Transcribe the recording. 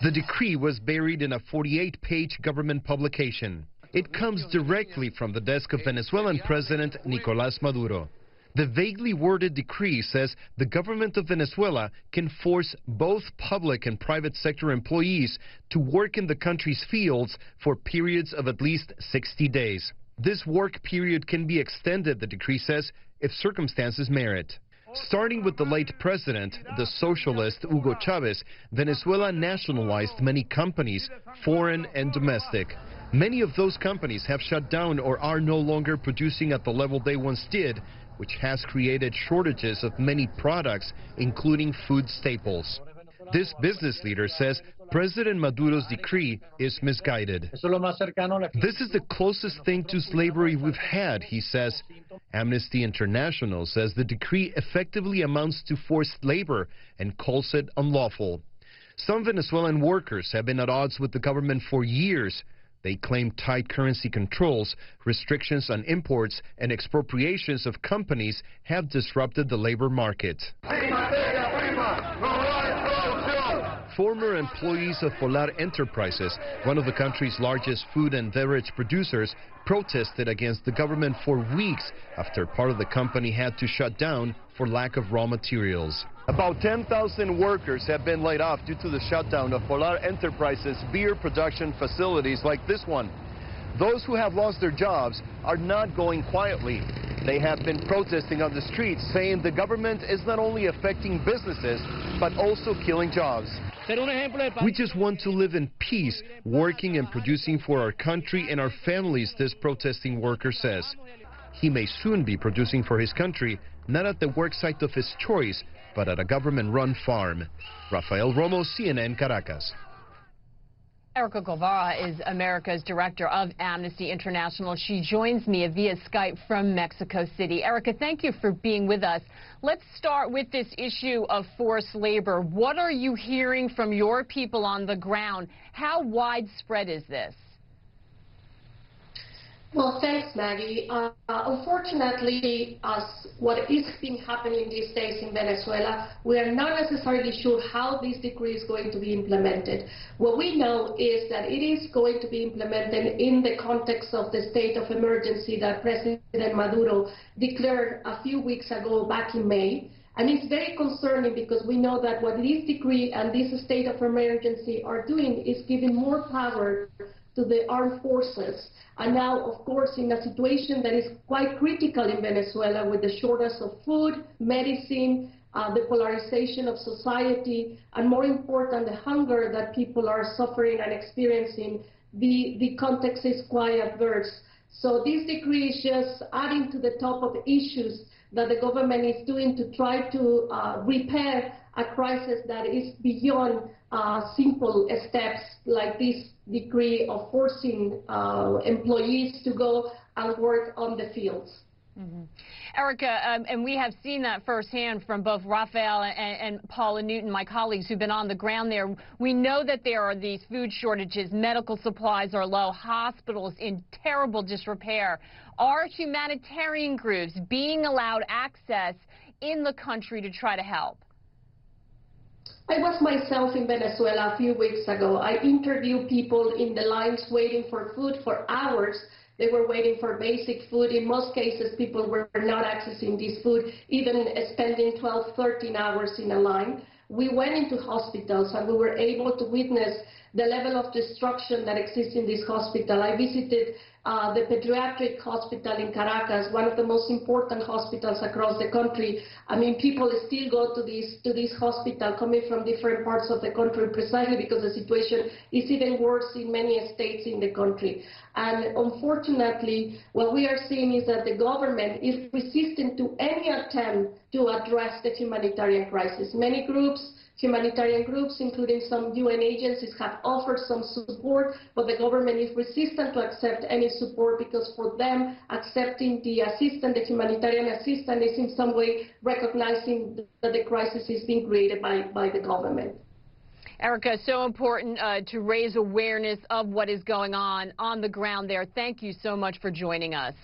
The decree was buried in a 48-page government publication. It comes directly from the desk of Venezuelan President Nicolás Maduro. The vaguely worded decree says the government of Venezuela can force both public and private sector employees to work in the country's fields for periods of at least 60 days. This work period can be extended, the decree says, if circumstances merit. Starting with the late president, the socialist Hugo Chavez, Venezuela nationalized many companies, foreign and domestic. Many of those companies have shut down or are no longer producing at the level they once did, which has created shortages of many products, including food staples. This business leader says President Maduro's decree is misguided. This is the closest thing to slavery we've had, he says. Amnesty International says the decree effectively amounts to forced labor and calls it unlawful. Some Venezuelan workers have been at odds with the government for years. They claim tight currency controls, restrictions on imports, and expropriations of companies have disrupted the labor market. Former employees of Polar Enterprises, one of the country's largest food and beverage producers, protested against the government for weeks after part of the company had to shut down for lack of raw materials. About 10,000 workers have been laid off due to the shutdown of Polar Enterprises beer production facilities like this one. Those who have lost their jobs are not going quietly. They have been protesting on the streets saying the government is not only affecting businesses, but also killing jobs. We just want to live in peace, working and producing for our country and our families, this protesting worker says. He may soon be producing for his country, not at the worksite of his choice, but at a government-run farm. Rafael Romo, CNN, Caracas. Erika Guevara is America's director of Amnesty International. She joins me via Skype from Mexico City. Erika, thank you for being with us. Let's start with this issue of forced labor. What are you hearing from your people on the ground? How widespread is this? Well, thanks, Maggie. Uh, unfortunately, as what is being happening these days in Venezuela, we are not necessarily sure how this decree is going to be implemented. What we know is that it is going to be implemented in the context of the state of emergency that President Maduro declared a few weeks ago back in May. And it's very concerning because we know that what this decree and this state of emergency are doing is giving more power to the armed forces. And now, of course, in a situation that is quite critical in Venezuela with the shortage of food, medicine, uh, the polarization of society, and more important, the hunger that people are suffering and experiencing, the, the context is quite adverse. So this decree is just adding to the top of issues that the government is doing to try to uh, repair a crisis that is beyond uh, simple steps like this decree of forcing uh, employees to go and work on the fields. Mm -hmm. Erika, um, and we have seen that firsthand from both Rafael and, and, Paula Newton, my colleagues who've been on the ground there. We know that there are these food shortages, medical supplies are low, hospitals in terrible disrepair. Are humanitarian groups being allowed access in the country to try to help? I was myself in Venezuela a few weeks ago. I interviewed people in the lines waiting for food for hours. They were waiting for basic food. In most cases, people were not accessing this food, even spending 12, 13 hours in a line. We went into hospitals and we were able to witness the level of destruction that exists in this hospital. I visited uh, the pediatric hospital in Caracas, one of the most important hospitals across the country. I mean, people still go to this to this hospital coming from different parts of the country precisely because the situation is even worse in many states in the country. And unfortunately, what we are seeing is that the government is resistant to any attempt to address the humanitarian crisis. Many groups Humanitarian groups, including some UN agencies, have offered some support, but the government is resistant to accept any support because for them, accepting the assistance, the humanitarian assistance, is in some way recognizing that the crisis is being created by, by the government. Erika, so important uh, to raise awareness of what is going on on the ground there. Thank you so much for joining us.